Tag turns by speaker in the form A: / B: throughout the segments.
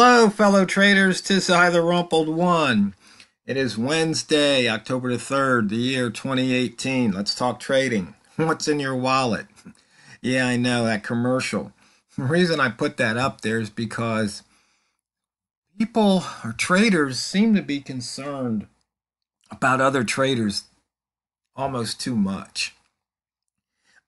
A: Hello, fellow traders. Tis I, the Rumpled One. It is Wednesday, October the 3rd, the year 2018. Let's talk trading. What's in your wallet? Yeah, I know that commercial. The reason I put that up there is because people or traders seem to be concerned about other traders almost too much.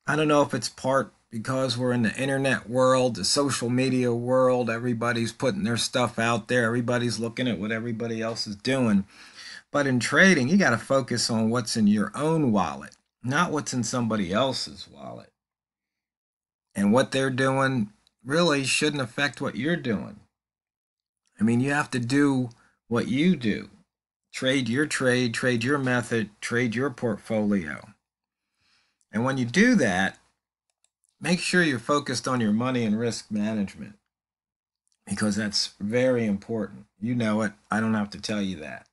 A: I don't know if it's part because we're in the internet world, the social media world, everybody's putting their stuff out there, everybody's looking at what everybody else is doing. But in trading, you got to focus on what's in your own wallet, not what's in somebody else's wallet. And what they're doing really shouldn't affect what you're doing. I mean, you have to do what you do. Trade your trade, trade your method, trade your portfolio. And when you do that, make sure you're focused on your money and risk management because that's very important. You know it. I don't have to tell you that.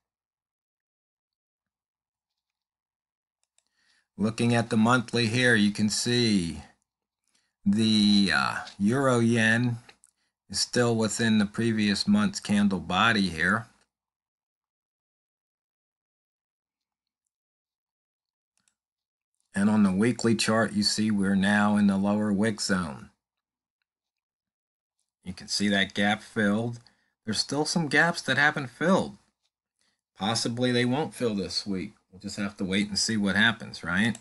A: Looking at the monthly here, you can see the uh, euro yen is still within the previous month's candle body here. And on the weekly chart, you see we're now in the lower wick zone. You can see that gap filled. There's still some gaps that haven't filled. Possibly they won't fill this week. We'll just have to wait and see what happens, right?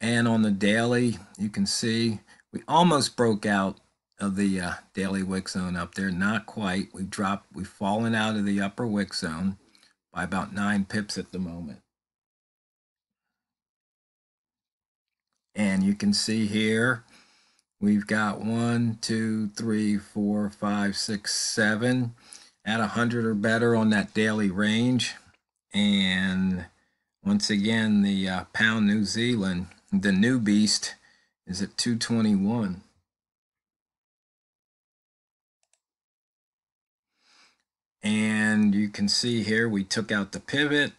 A: And on the daily, you can see we almost broke out of the uh, daily wick zone up there. Not quite. We've dropped, we've fallen out of the upper wick zone by about nine pips at the moment. And you can see here, we've got one, two, three, four, five, six, seven at 100 or better on that daily range. And once again, the uh, pound New Zealand, the new beast, is at 221. And you can see here we took out the pivot.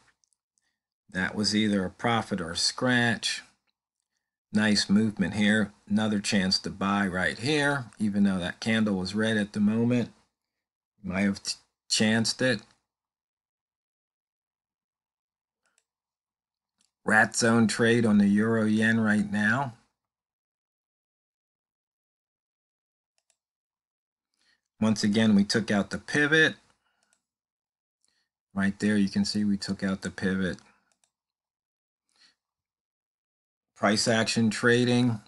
A: That was either a profit or a scratch. Nice movement here. Another chance to buy right here, even though that candle was red at the moment. Might have chanced it. Rat zone trade on the euro yen right now. Once again, we took out the pivot. Right there, you can see we took out the pivot. Price action trading.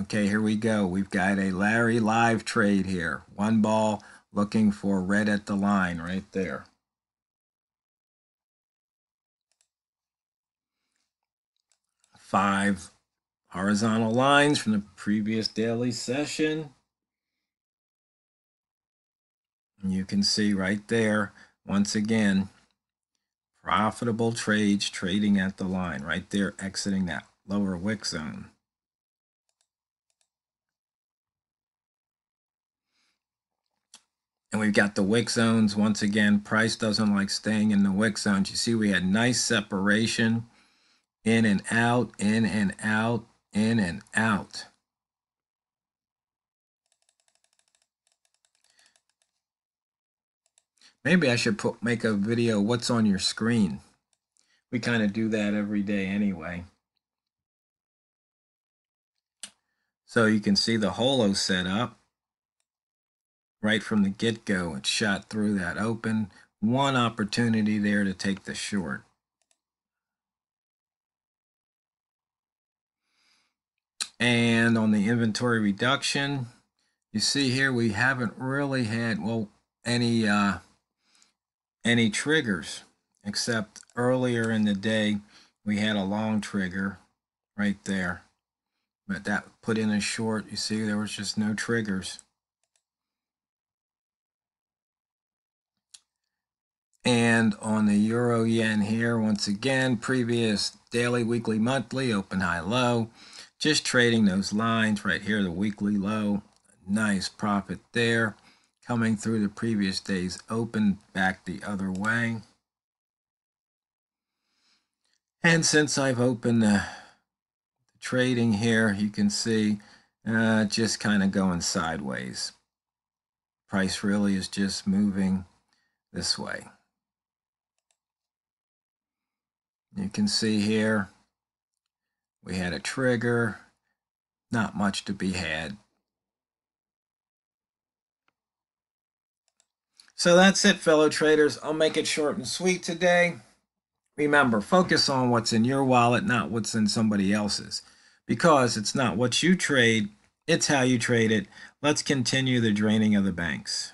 A: Okay, here we go. We've got a Larry live trade here. One ball looking for red at the line right there. Five horizontal lines from the previous daily session. And you can see right there, once again, Profitable trades trading at the line right there, exiting that lower wick zone. And we've got the wick zones. Once again, price doesn't like staying in the wick zones. You see we had nice separation in and out, in and out, in and out. Maybe I should put make a video what's on your screen. We kind of do that every day anyway. So you can see the holo set up right from the get-go. It shot through that open. One opportunity there to take the short. And on the inventory reduction, you see here we haven't really had, well, any uh, any triggers except earlier in the day we had a long trigger right there. But that put in a short you see there was just no triggers. And on the euro yen here once again previous daily weekly monthly open high low. Just trading those lines right here the weekly low. Nice profit there coming through the previous days open back the other way. And since I've opened the, trading here, you can see uh, just kind of going sideways. Price really is just moving this way. You can see here we had a trigger, not much to be had. So that's it, fellow traders. I'll make it short and sweet today. Remember, focus on what's in your wallet, not what's in somebody else's. Because it's not what you trade, it's how you trade it. Let's continue the draining of the banks.